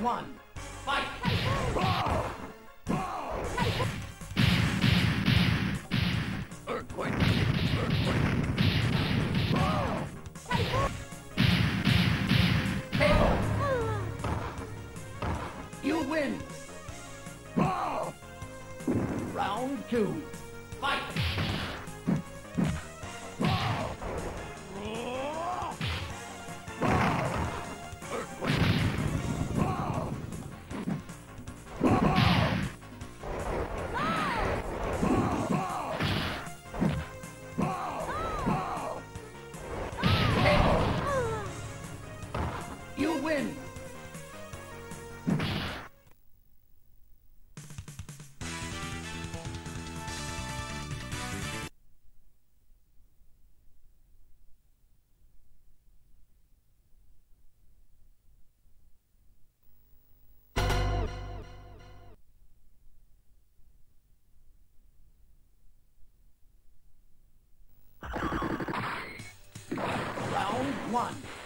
One! Earthquake! You win! Round two. one.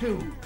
two.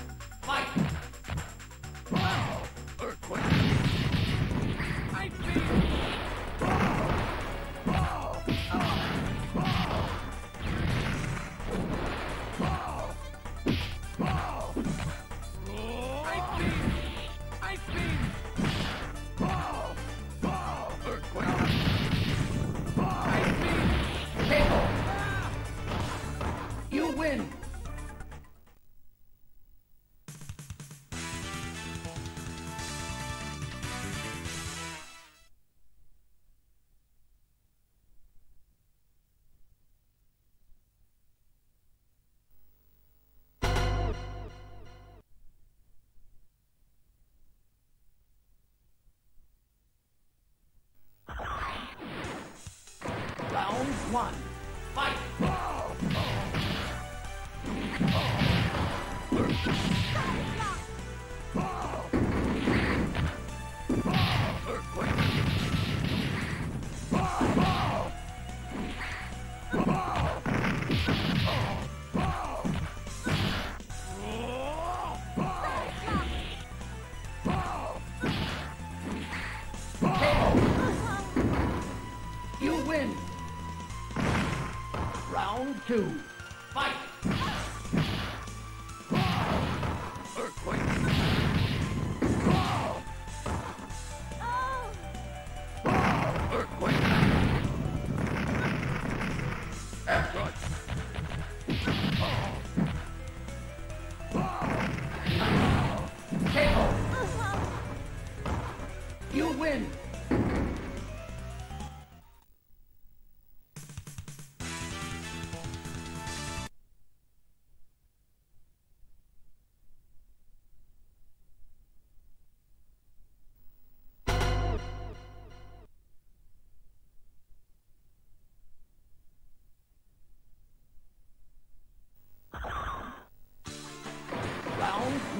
one. Fight! Round two. Fight!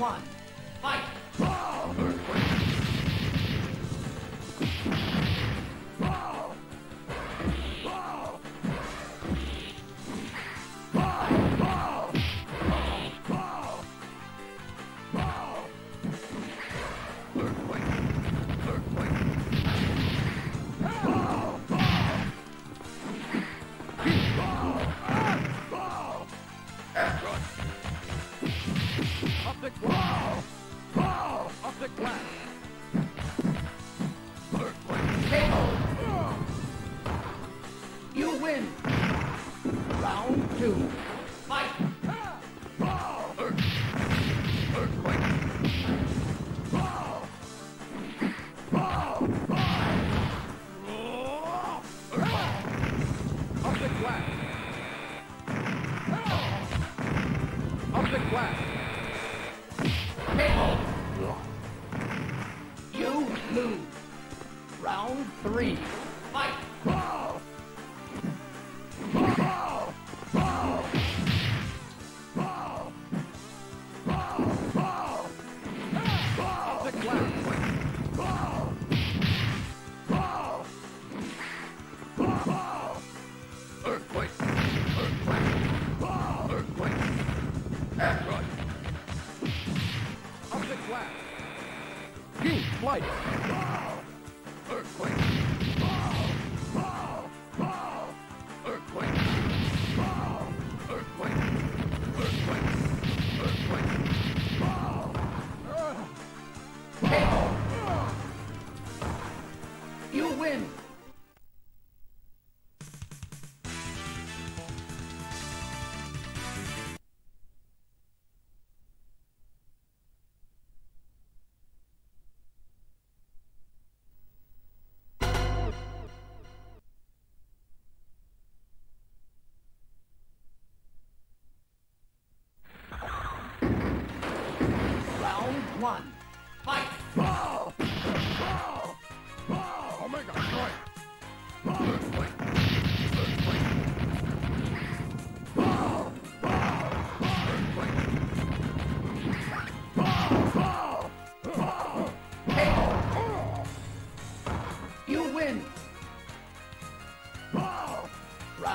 one, fight! flag.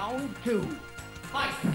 round two. Fight!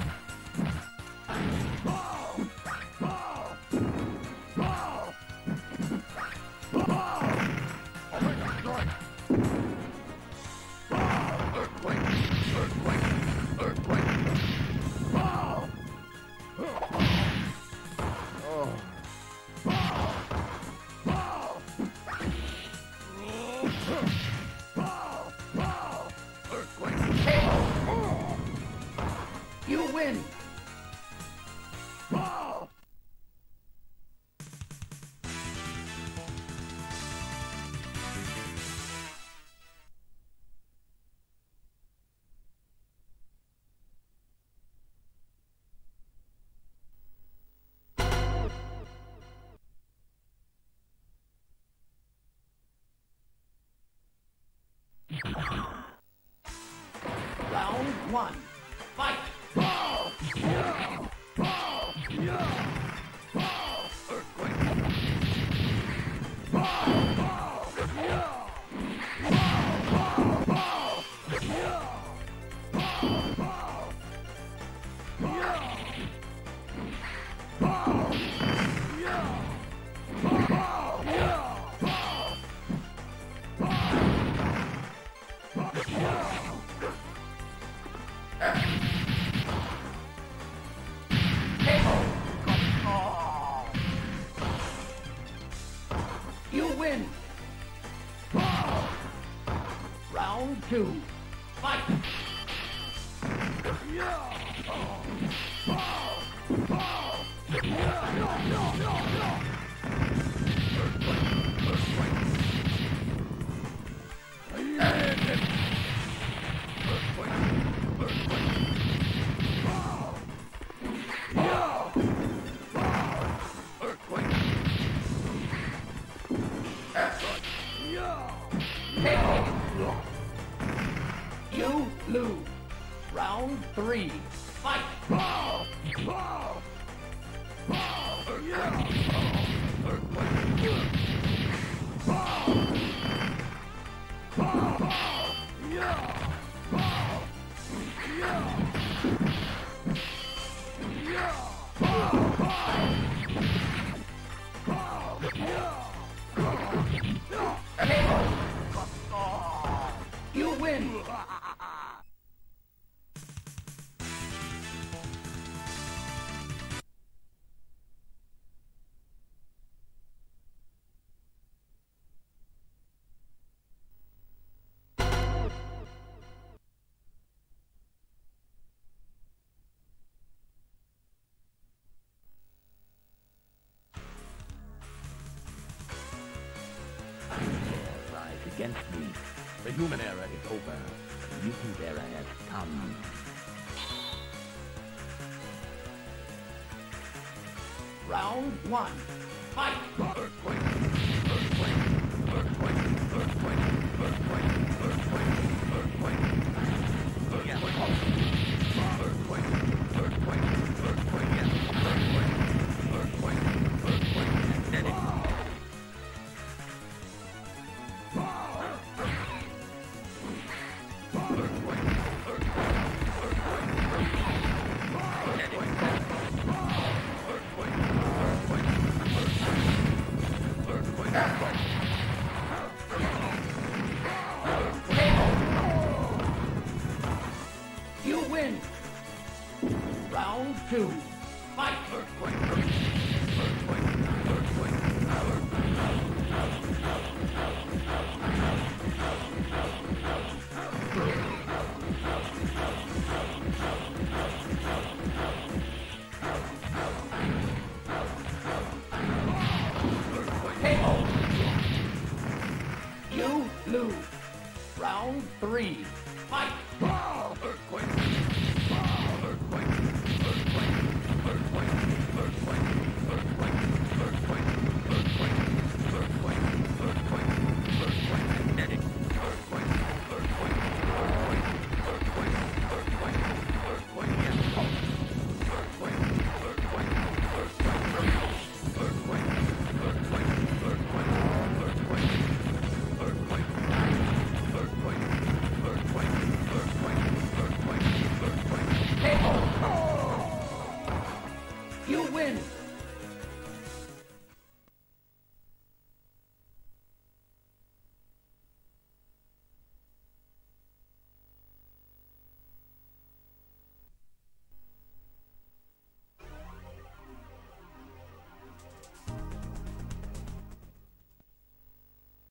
one. win. Round two. Fight. Yeah. Yeah! over. There I have come. Round one. Fight! Earthquake! Earthquake! Earthquake! Earthquake! Earthquake! Earthquake! Another point. Robin!